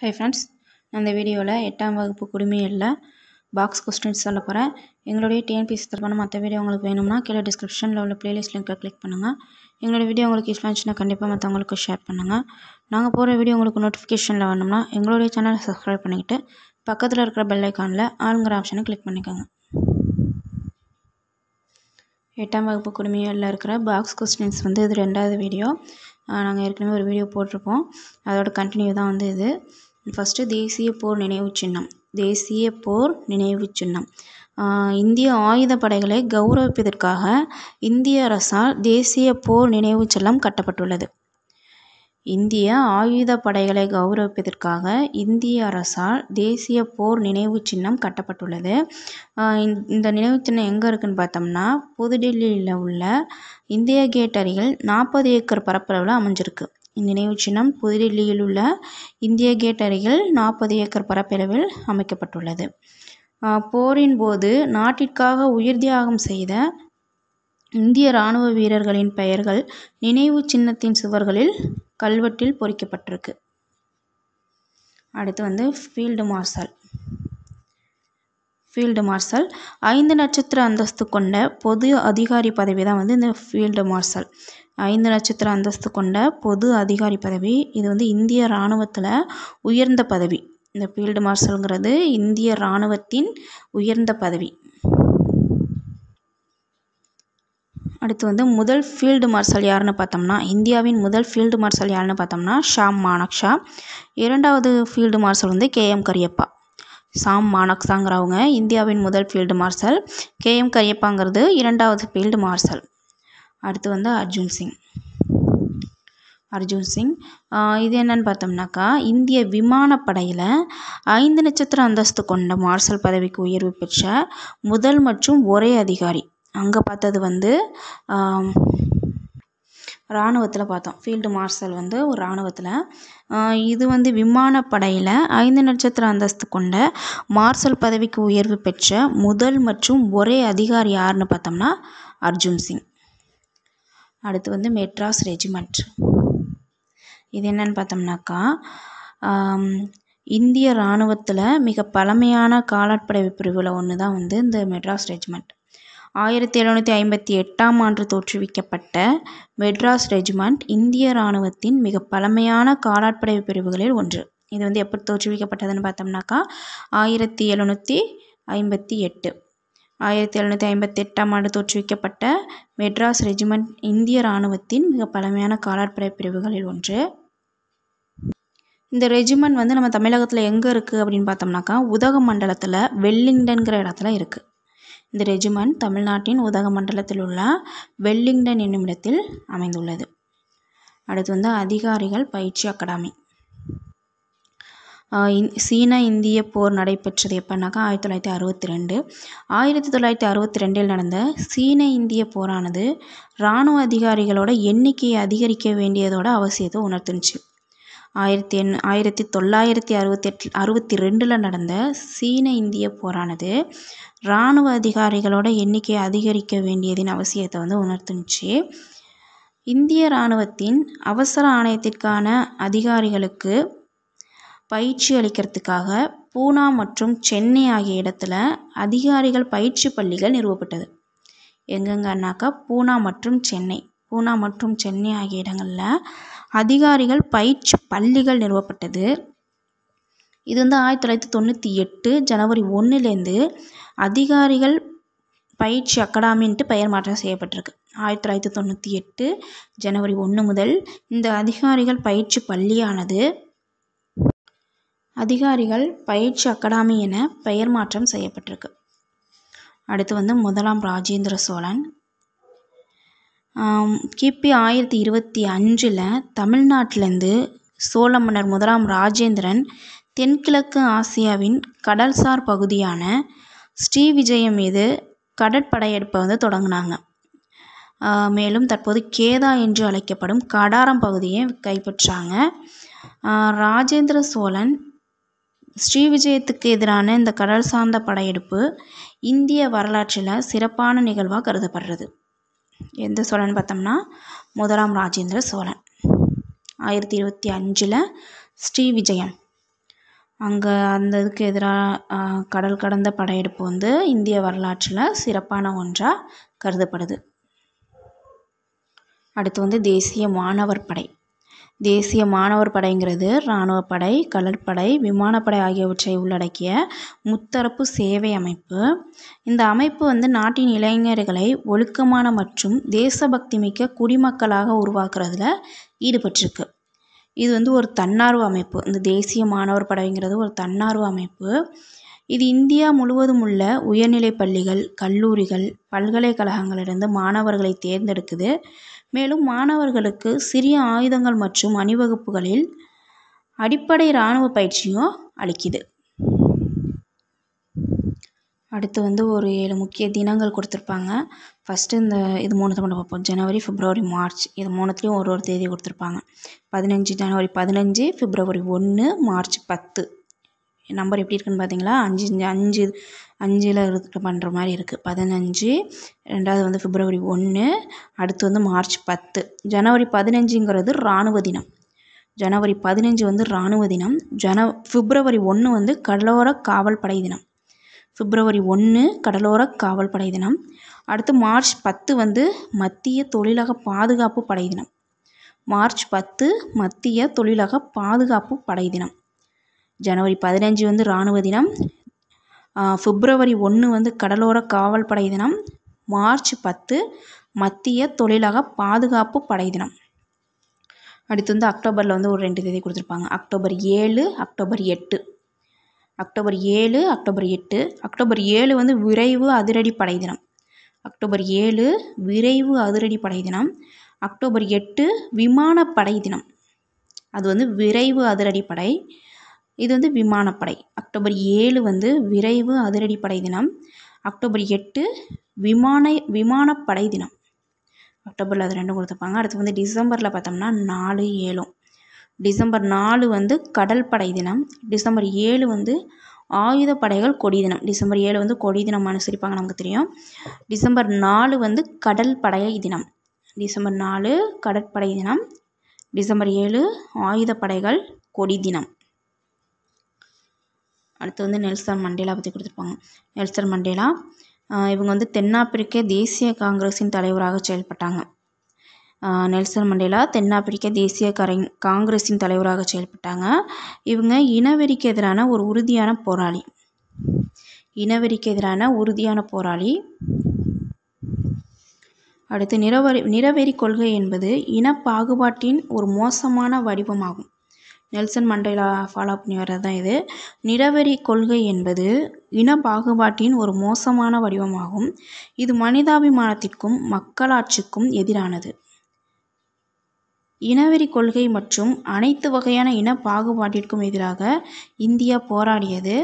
Hi friends நான் இந்த வீடியோவில் எட்டாம் வகுப்பு குடிமையில் பாக்ஸ் கொஸ்டின்ஸ் சொல்ல போகிறேன் எங்களுடைய டிஎன்பிசி தரப்பான மற்ற வீடியோ உங்களுக்கு வேணும்னா கீழே டிஸ்கிரிப்ஷனில் உள்ள பிளேலிஸ்ட் லிங்க்கை கிளிக் பண்ணுங்கள் எங்களோட வீடியோ உங்களுக்கு யூஸ்ஃபுல்லாக இருந்துச்சுன்னா கண்டிப்பாக மற்றவங்களுக்கு ஷேர் பண்ணுங்கள் நாங்கள் போகிற வீடியோ உங்களுக்கு நோட்டிஃபிகேஷனில் வேணும்னா எங்களுடைய சேனலை சப்ஸ்கிரைப் பண்ணிக்கிட்டு பக்கத்தில் இருக்கிற பெல் ஐக்கானில் ஆளுங்கிற ஆப்ஷனை கிளிக் பண்ணிக்கோங்க. எட்டாம் வகுப்பு குடிமையியலில் இருக்கிற பாக்ஸ் கொஸ்டின்ஸ் வந்து இது ரெண்டாவது வீடியோ நாங்கள் ஏற்கனவே ஒரு வீடியோ போட்டிருப்போம் அதோட கண்டினியூ தான் வந்து இது. ஃபஸ்ட்டு தேசிய போர் நினைவு சின்னம். தேசிய போர் நினைவு சின்னம். இந்திய ஆயுதப்படைகளை கௌரவிப்பதற்காக இந்திய அரசால் தேசிய போர் நினைவு சின்னம் கட்டப்பட்டுள்ளது. இந்திய ஆயுதப்படைகளை கௌரவிப்பதற்காக இந்திய அரசால் தேசிய போர் நினைவு சின்னம் கட்டப்பட்டுள்ளது. இந்த நினைவு சின்னம் எங்கே இருக்குதுன்னு பார்த்தோம்னா புதுடெல்லியில் உள்ள இந்தியா கேட் அருகில் நாற்பது ஏக்கர் பரப்பளவில் அமைஞ்சிருக்கு. நினைவு சின்னம் புதுடெல்லியில் உள்ள இந்திய கேட் அருகில் நாற்பது ஏக்கர் பரப்பளவில் அமைக்கப்பட்டுள்ளது. போரின் போது நாட்டிற்காக உயிர் தியாகம் செய்த இந்திய இராணுவ வீரர்களின் பெயர்கள் நினைவு சின்னத்தின் சுவர்களில் கல்வெட்டில் பொறிக்கப்பட்டிருக்கு. அடுத்து வந்து ஃபீல்டு மார்ஷல். Field marshal. ஐந்து நட்சத்திர அந்தஸ்து கொண்ட பொது அதிகாரி பதவி தான் வந்து இந்த ஃபீல்டு மார்ஷல். ஐந்து நட்சத்திர அந்தஸ்து கொண்ட பொது அதிகாரி பதவி. இது வந்து இந்திய இராணுவத்தில் உயர்ந்த பதவி. இந்த ஃபீல்டு மார்ஷல்ங்கிறது இந்திய இராணுவத்தின் உயர்ந்த பதவி. அடுத்து வந்து முதல் ஃபீல்டு மார்ஷல் யாருன்னு பார்த்தோம்னா இந்தியாவின் முதல் ஃபீல்டு மார்ஷல் யாருன்னு பார்த்தோம்னா ஷாம் மானக்ஷா இரண்டாவது ஃபீல்டு மார்ஷல் வந்து கே எம் கரியப்பா. சாம் மானக்ஷாங்கிறவங்க இந்தியாவின் முதல் ஃபீல்டு மார்ஷல் கே எம் கரியப்பாங்கிறது இரண்டாவது ஃபீல்டு மார்ஷல் அடுத்து வந்து அர்ஜுன் சிங். அர்ஜுன் சிங் இது என்னன்னு பார்த்தோம்னாக்கா இந்திய விமானப்படையில் ஐந்து நட்சத்திர அந்தஸ்து கொண்ட மார்ஷல் பதவிக்கு உயர்வு பெற்ற முதல் மற்றும் ஒரே அதிகாரி. அங்கே பார்த்தது வந்து இராணுவத்தில் பார்த்தோம். ஃபீல்டு மார்ஷல் வந்து ஒரு இராணுவத்தில் இது வந்து விமானப்படையில் ஐந்து நட்சத்திர அந்தஸ்து கொண்ட மார்ஷல் பதவிக்கு உயர்வு பெற்ற முதல் மற்றும் ஒரே அதிகாரி யாருன்னு பார்த்தோம்னா அர்ஜுன் சிங். அடுத்து வந்து மெட்ராஸ் ரெஜிமெண்ட். இது என்னன்னு பார்த்தோம்னாக்கா இந்திய இராணுவத்தில் மிக பழமையான காலாட்படை பிரிவில் ஒன்று தான் வந்து இந்த மெட்ராஸ் ரெஜிமெண்ட். ஆயிரத்தி எழுநூற்றி ஐம்பத்தி எட்டாம் ஆண்டு தோற்றுவிக்கப்பட்ட மெட்ராஸ் ரெஜிமெண்ட் இந்திய இராணுவத்தின் மிக பழமையான காலாட்படை பிரிவுகளில் ஒன்று. இது வந்து எப்போ தோற்றுவிக்கப்பட்டதுன்னு பார்த்தோம்னாக்கா ஆயிரத்தி எழுநூற்றி ஐம்பத்தி எட்டு. ஆயிரத்தி எழுநூற்றி ஐம்பத்தி எட்டாம் ஆண்டு தோற்றுவிக்கப்பட்ட மெட்ராஸ் ரெஜிமெண்ட் இந்திய இராணுவத்தின் மிக பழமையான காலாட்படை பிரிவுகளில் ஒன்று. இந்த ரெஜிமெண்ட் வந்து நம்ம தமிழகத்தில் எங்கே இருக்குது அப்படின்னு பார்த்தோம்னாக்கா உதகமண்டலத்தில் வெல்லிங்டன்கிற இடத்துல இருக்குது இந்த ரெஜிமெண்ட் தமிழ்நாட்டின் உதகமண்டலத்தில் உள்ள வெல்லிங்டன் என்னும் இடத்தில் அமைந்துள்ளது. அடுத்து வந்து அதிகாரிகள் பயிற்சி அகாடமி. சீன இந்திய போர் நடைபெற்றது எப்போனாக்கா ஆயிரத்தி தொள்ளாயிரத்தி அறுபத்தி ரெண்டு. ஆயிரத்தி தொள்ளாயிரத்தி அறுபத்தி ரெண்டில் நடந்த சீன இந்திய போரானது இராணுவ அதிகாரிகளோட எண்ணிக்கையை அதிகரிக்க வேண்டியதோட அவசியத்தை உணர்த்துனுச்சு. ஆயிரத்தி எண் ஆயிரத்தி தொள்ளாயிரத்தி அறுபத்தி அறுபத்தி ரெண்டில் நடந்த சீன இந்திய போரானது இராணுவ அதிகாரிகளோட எண்ணிக்கையை அதிகரிக்க வேண்டியதின் அவசியத்தை வந்து உணர்த்துனுச்சு. இந்திய இராணுவத்தின் அவசர ஆணையத்திற்கான அதிகாரிகளுக்கு பயிற்சி அளிக்கிறதுக்காக பூனா மற்றும் சென்னை ஆகிய இடத்துல அதிகாரிகள் பயிற்சி பள்ளிகள் நிறுவப்பட்டது. எங்கெங்கன்னாக்கா பூனா மற்றும் சென்னை. பூனா மற்றும் சென்னை ஆகிய இடங்களில் அதிகாரிகள் பயிற்சி பள்ளிகள் நிறுவப்பட்டது. இது வந்து ஆயிரத்தி தொள்ளாயிரத்தி தொண்ணூற்றி எட்டு ஜனவரி ஒன்றுலேருந்து அதிகாரிகள் பயிற்சி அகாடமின்ட்டு பெயர் மாற்றம் செய்யப்பட்டிருக்கு. ஆயிரத்தி தொள்ளாயிரத்தி தொண்ணூற்றி எட்டு ஜனவரி ஒன்று முதல் இந்த அதிகாரிகள் பயிற்சி பள்ளியானது அதிகாரிகள் பயிற்சி அகாடமி என பெயர் மாற்றம் செய்யப்பட்டிருக்கு. அடுத்து வந்து முதலாம் ராஜேந்திர சோழன். கிபி ஆயிரத்தி இருபத்தி அஞ்சில் தமிழ்நாட்டிலேருந்து சோழ மன்னர் முதலாம் ராஜேந்திரன் தென்கிழக்கு ஆசியாவின் கடல்சார் பகுதியான ஸ்ரீவிஜயம் மீது கடற்படையெடுப்பை வந்து தொடங்கினாங்க. மேலும் தற்போது கேதா என்று அழைக்கப்படும் கடாரம் பகுதியை கைப்பற்றாங்க. ராஜேந்திர சோழன் ஸ்ரீவிஜயத்துக்கு எதிரான இந்த கடல் சார்ந்த படையெடுப்பு இந்திய வரலாற்றில் சிறப்பான நிகழ்வாக கருதப்படுறது. எந்த சோழன் பார்த்தோம்னா முதலாம் ராஜேந்திர சோழன். ஆயிரத்தி இருபத்தி அஞ்சில் ஸ்ரீவிஜயம். அங்கே அந்த இதுக்கு எதிராக கடல் கடந்த படையெடுப்பு வந்து இந்திய வரலாற்றில் சிறப்பான ஒன்றாக கருதப்படுது. அடுத்து வந்து தேசிய மாணவர் படை. தேசிய மாணவர் படைங்கிறது இராணுவப்படை கடற்படை விமானப்படை ஆகியவற்றை உள்ளடக்கிய முத்தரப்பு சேவை அமைப்பு. இந்த அமைப்பு வந்து நாட்டின் இளைஞர்களை ஒழுக்கமான மற்றும் தேசபக்தி மிக்க குடிமக்களாக உருவாக்குறதுல ஈடுபட்டிருக்கு. இது வந்து ஒரு தன்னார்வ அமைப்பு. இந்த தேசிய மாணவர் படைங்கிறது ஒரு தன்னார்வ அமைப்பு. இது இந்தியா முழுவதும் உள்ள உயர்நிலை பள்ளிகள் கல்லூரிகள் பல்கலைக்கழகங்களிலிருந்து மாணவர்களை தேர்ந்தெடுக்குது. மேலும் மாணவர்களுக்கு சிறிய ஆயுதங்கள் மற்றும் அணிவகுப்புகளில் அடிப்படை இராணுவ பயிற்சியும் அளிக்குது. அடுத்து வந்து ஒரு ஏழு முக்கிய தினங்கள் கொடுத்துருப்பாங்க. ஃபஸ்ட்டு இந்த இது மூணுத்தை மட்டும் பார்ப்போம். ஜனவரி பிப்ரவரி மார்ச் இது மூணுத்துலேயும் ஒரு ஒரு தேதி கொடுத்துருப்பாங்க. பதினஞ்சு ஜனவரி பதினஞ்சு பிப்ரவரி ஒன்று மார்ச் பத்து. நம்பர் எப்படி இருக்குன்னு பார்த்தீங்களா அஞ்சு அஞ்சு அஞ்சில் இருக்கு பண்ணுற மாதிரி இருக்குது பதினஞ்சு ரெண்டாவது வந்து பிப்ரவரி ஒன்று அடுத்து வந்து மார்ச் பத்து. ஜனவரி பதினஞ்சுங்கிறது இராணுவ தினம். ஜனவரி பதினஞ்சு வந்து இராணுவ தினம். ஜன பிப்ரவரி ஒன்று வந்து கடலோர காவல் படை தினம். பிப்ரவரி ஒன்று கடலோர காவல் படை தினம். அடுத்து மார்ச் பத்து வந்து மத்திய தொழிலக பாதுகாப்பு படை தினம். மார்ச் பத்து மத்திய தொழிலக பாதுகாப்பு படை தினம். ஜனவரி பதினஞ்சு வந்து இராணுவ தினம். பிப்ரவரி ஒன்று வந்து கடலோர காவல் படை தினம். மார்ச் பத்து மத்திய தொழிலக பாதுகாப்பு படை தினம். அடுத்து வந்து அக்டோபரில் வந்து ஒரு ரெண்டு தேதி கொடுத்துருப்பாங்க. அக்டோபர் ஏழு அக்டோபர் எட்டு. அக்டோபர் ஏழு அக்டோபர் எட்டு. அக்டோபர் ஏழு வந்து விரைவு அதிரடி படை தினம். அக்டோபர் ஏழு விரைவு அதிரடி படை தினம். அக்டோபர் எட்டு விமானப்படை தினம். அது வந்து விரைவு அதிரடி படை. இது வந்து விமானப்படை. அக்டோபர் ஏழு வந்து விரைவு அதிரடிப்படை தினம். அக்டோபர் எட்டு விமான விமானப்படை தினம். அக்டோபரில் அது ரெண்டும் கொடுத்துருப்பாங்க. அடுத்து வந்து டிசம்பரில் பார்த்தோம்னா நாலு ஏழும் டிசம்பர் நாலு வந்து கடல் படை தினம். டிசம்பர் ஏழு வந்து ஆயுதப்படைகள் கொடி தினம். டிசம்பர் ஏழு வந்து கொடி தினம் அனுசரிப்பாங்க நமக்கு தெரியும். டிசம்பர் நாலு வந்து கடல் படை தினம். டிசம்பர் நாலு கடற்படை தினம். டிசம்பர் ஏழு ஆயுதப்படைகள் கொடி தினம். அடுத்து வந்து நெல்சன் மண்டேலா பற்றி கொடுத்துருப்பாங்க. நெல்சன் மண்டேலா இவங்க வந்து தென்னாப்பிரிக்க தேசிய காங்கிரஸின் தலைவராக செயல்பட்டாங்க. நெல்சன் மண்டேலா தென்னாப்பிரிக்க தேசிய கரை காங்கிரஸின் தலைவராக செயல்பட்டாங்க. இவங்க இனவெறிக்கு எதிரான ஒரு உறுதியான போராளி. இனவெறிக்கு எதிரான உறுதியான போராளி. அடுத்து நிறவரி நிறவெறி கொள்கை என்பது இன பாகுபாட்டின் ஒரு மோசமான வடிவமாகும். நெல்சன் மண்டேலா ஃபாலோ பண்ணி வர்றது தான் இது. நிறவெறி கொள்கை என்பது இன பாகுபாட்டின் ஒரு மோசமான வடிவமாகும். இது மனிதாபிமானத்திற்கும் மக்களாட்சிக்கும் எதிரானது. இனவெறி கொள்கை மற்றும் அனைத்து வகையான இன பாகுபாட்டிற்கும் எதிராக இந்தியா போராடியது.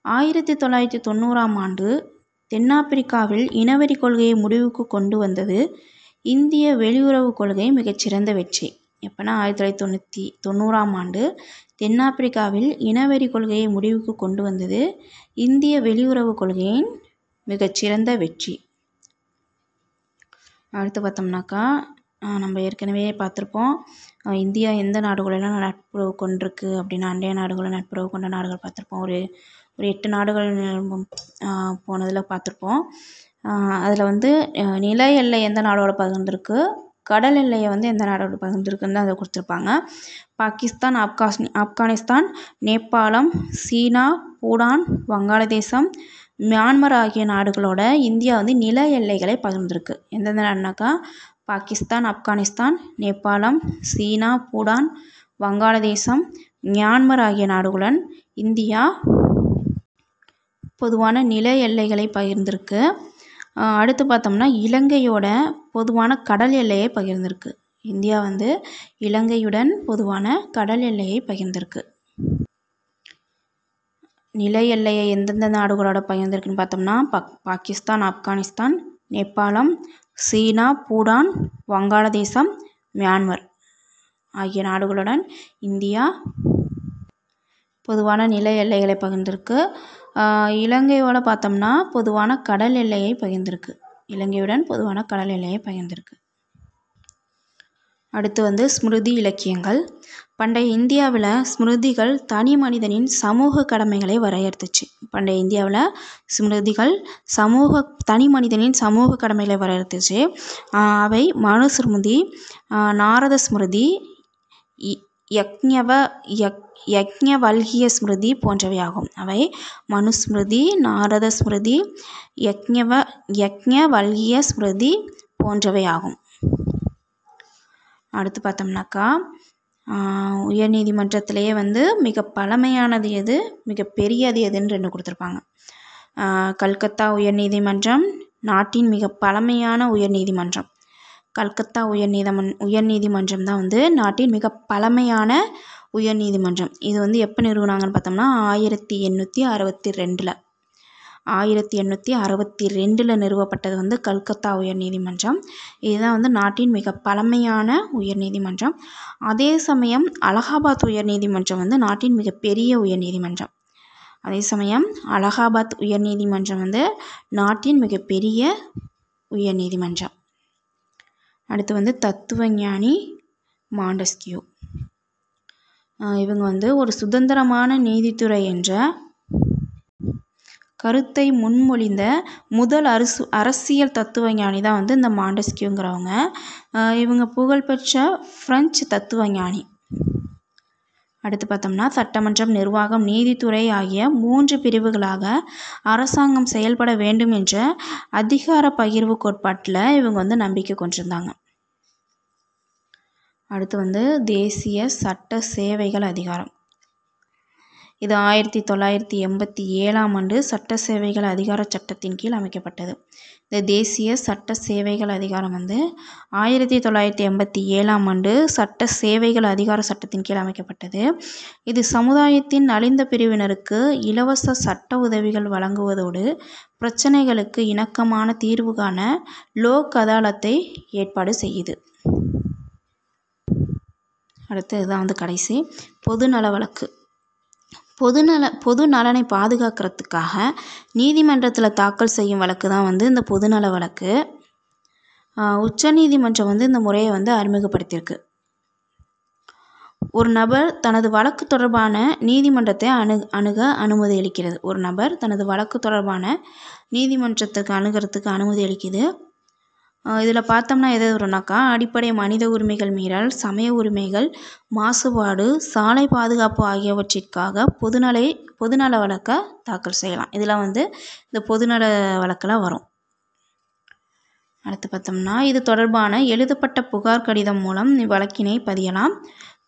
ஆயிரத்தி தொள்ளாயிரத்தி தொண்ணூறாம் ஆண்டு தென்னாப்பிரிக்காவில் இனவெறி கொள்கையை முடிவுக்கு கொண்டு வந்தது. இந்திய வெளியுறவு கொள்கை மிகச்சிறந்த வெற்றி. எப்போனா ஆயிரத்தி தொள்ளாயிரத்தி தொண்ணூற்றி தொண்ணூறாம் ஆண்டு தென்னாப்பிரிக்காவில் இனவெறி கொள்கையை முடிவுக்கு கொண்டு வந்தது இந்திய வெளியுறவு கொள்கையின் மிகச்சிறந்த வெற்றி. அடுத்து பார்த்தோம்னாக்கா நம்ம ஏற்கனவே பார்த்துருப்போம் இந்தியா எந்த நாடுகளெல்லாம் நட்புறவு கொண்டிருக்கு அப்படின்னா அண்டைய நாடுகளை நட்புறவு கொண்ட நாடுகள் பார்த்துருப்போம். ஒரு ஒரு எட்டு நாடுகள் போனதில் பார்த்துருப்போம். அதில் வந்து நில எல்லை எந்த நாடோட பகிர்ந்திருக்கு? கடல் எல்லையை வந்து எந்த நாடோட பகிர்ந்துருக்குன்னு தான் அதை கொடுத்துருப்பாங்க. பாகிஸ்தான் ஆப்காஸ் ஆப்கானிஸ்தான் நேபாளம் சீனா பூடான் வங்காளதேசம் மியான்மர் ஆகிய நாடுகளோட இந்தியா வந்து நில எல்லைகளை பகிர்ந்துருக்கு. எந்தெந்த நாடுனாக்கா? பாகிஸ்தான் ஆப்கானிஸ்தான் நேபாளம் சீனா பூடான் வங்காளதேசம் மியான்மர் ஆகிய நாடுகளுடன் இந்தியா பொதுவான நில எல்லைகளை பகிர்ந்திருக்கு. அடுத்து பார்த்தோம்னா இலங்கையோட பொதுவான கடல் எல்லையை பகிர்ந்திருக்கு. இந்தியா வந்து இலங்கையுடன் பொதுவான கடல் எல்லையை பகிர்ந்திருக்கு. நில எல்லையை எந்தெந்த நாடுகளோட பகிர்ந்திருக்குன்னு பார்த்தோம்னா பக் பாகிஸ்தான் ஆப்கானிஸ்தான் நேபாளம் சீனா பூடான் வங்காளதேசம் மியான்மர் ஆகிய நாடுகளுடன் இந்தியா பொதுவான நில எல்லைகளை பகிர்ந்திருக்கு. இலங்கையோட பார்த்தோம்னா பொதுவான கடல் எல்லையை பகிர்ந்திருக்கு. இலங்கையுடன் பொதுவான கடல் எல்லையை பகிர்ந்திருக்கு. அடுத்து வந்து ஸ்மிருதி இலக்கியங்கள். பண்டைய இந்தியாவில் ஸ்மிருதிகள் தனி மனிதனின் சமூக கடமைகளை வரையறுத்துச்சு. பண்டைய இந்தியாவில் ஸ்மிருதிகள் சமூக தனி மனிதனின் சமூக கடமைகளை வரையறுத்துச்சு. அவை மனு ஸ்மிருதி நாரத ஸ்மிருதி இ- யக்ஞவ யக் யக்ஞவல்கிய ஸ்மிருதி போன்றவையாகும். அவை மனுஸ்மிருதி நாரத ஸ்மிருதி யக்ஞவ யக்ஞவல்கிய ஸ்மிருதி போன்றவையாகும். அடுத்து பார்த்தோம்னாக்கா உயர்நீதிமன்றத்திலேயே வந்து மிக பழமையானது எது மிக பெரியது எதுன்னு ரெண்டு கொடுத்துருப்பாங்க. கல்கத்தா உயர்நீதிமன்றம் நாட்டின் மிக பழமையான உயர்நீதிமன்றம். கல்கத்தா உயர்நீதிமன் உயர்நீதிமன்றம் தான் வந்து நாட்டின் மிக பழமையான உயர்நீதிமன்றம் இது வந்து எப்போ நிறுவனாங்கன்னு பார்த்தோம்னா ஆயிரத்தி எண்ணூற்றி அறுபத்தி ரெண்டில். ஆயிரத்தி எண்ணூற்றி அறுபத்தி ரெண்டில் நிறுவப்பட்டது வந்து கல்கத்தா உயர்நீதிமன்றம் இதுதான் வந்து நாட்டின் மிக பழமையான உயர்நீதிமன்றம் அதே சமயம் அலகாபாத் உயர்நீதிமன்றம் வந்து நாட்டின் மிகப்பெரிய உயர்நீதிமன்றம் அதே சமயம் அலகாபாத் உயர்நீதிமன்றம் வந்து நாட்டின் மிகப்பெரிய உயர்நீதிமன்றம் அடுத்து வந்து தத்துவஞானி மாண்டஸ்கியூ. இவங்க வந்து ஒரு சுதந்திரமான நீதித்துறை என்ற கருத்தை முன்மொழிந்த முதல் அரசு அரசியல் தத்துவஞானி தான் வந்து இந்த மாண்டஸ்கியூங்கிறவங்க. இவங்க புகழ்பெற்ற பிரெஞ்சு தத்துவஞானி. அடுத்து பார்த்தோம்னா சட்டமன்றம் நிர்வாகம் நீதித்துறை ஆகிய மூன்று பிரிவுகளாக அரசாங்கம் செயல்பட வேண்டும் என்ற அதிகார பகிர்வு கோட்பாட்டில் இவங்க வந்து நம்பிக்கை கொண்டிருந்தாங்க. அடுத்து வந்து தேசிய சட்ட சேவைகள் அதிகாரம். இது ஆயிரத்தி தொள்ளாயிரத்தி எண்பத்தி ஏழாம் ஆண்டு சட்ட சேவைகள் அதிகார சட்டத்தின் கீழ் அமைக்கப்பட்டது. இந்த தேசிய சட்ட சேவைகள் அதிகாரம் வந்து ஆயிரத்தி தொள்ளாயிரத்தி எண்பத்தி ஏழாம் ஆண்டு சட்ட சேவைகள் அதிகார சட்டத்தின் கீழ் அமைக்கப்பட்டது. இது சமுதாயத்தின் நலிந்த பிரிவினருக்கு இலவச சட்ட உதவிகள் வழங்குவதோடு பிரச்சனைகளுக்கு இணக்கமான தீர்வு காண லோக் அதாலத்தை ஏற்பாடு செய்யுது. அடுத்து இதுதான் வந்து கடைசி பொதுநல வழக்கு. பொதுநல பொது நலனை பாதுகாக்கிறதுக்காக நீதிமன்றத்தில் தாக்கல் செய்யும் வழக்கு தான் வந்து இந்த பொதுநல வழக்கு. உச்சநீதிமன்றம் வந்து இந்த முறையை வந்து அறிமுகப்படுத்தியிருக்கு. ஒரு நபர் தனது வழக்கு தொடர்பான நீதிமன்றத்தை அணு அணுக அனுமதி அளிக்கிறது. ஒரு நபர் தனது வழக்கு தொடர்பான நீதிமன்றத்துக்கு அணுகிறதுக்கு அனுமதி அளிக்குது. இதில் பார்த்தோம்னா எது வரும்னாக்கா? அடிப்படை மனித உரிமைகள் மீறல் சமய உரிமைகள் மாசுபாடு சாலை பாதுகாப்பு ஆகியவற்றிற்காக பொதுநலை பொதுநல வழக்கை தாக்கல் செய்யலாம். இதெல்லாம் வந்து இந்த பொதுநல வழக்கெல்லாம் வரும். அடுத்து பார்த்தோம்னா இது தொடர்பான எழுதப்பட்ட புகார் கடிதம் மூலம் இவ்வழக்கினை பதியலாம்.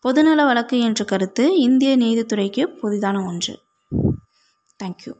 பொதுநல வழக்கு என்ற கருத்து இந்திய நீதித்துறைக்கு புதிதான ஒன்று. தேங்க்யூ